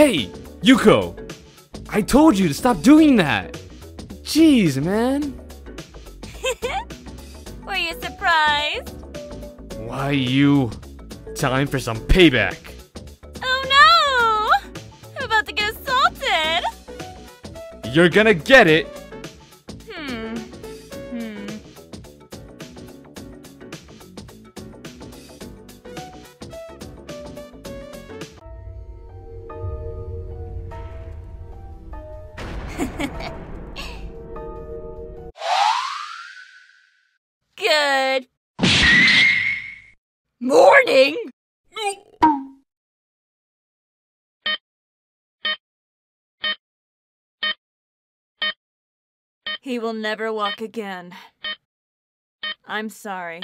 Hey, Yuko! I told you to stop doing that! Jeez, man! Were you surprised? Why, you. Time for some payback! Oh no! I'm about to get assaulted! You're gonna get it! Good morning! He will never walk again. I'm sorry.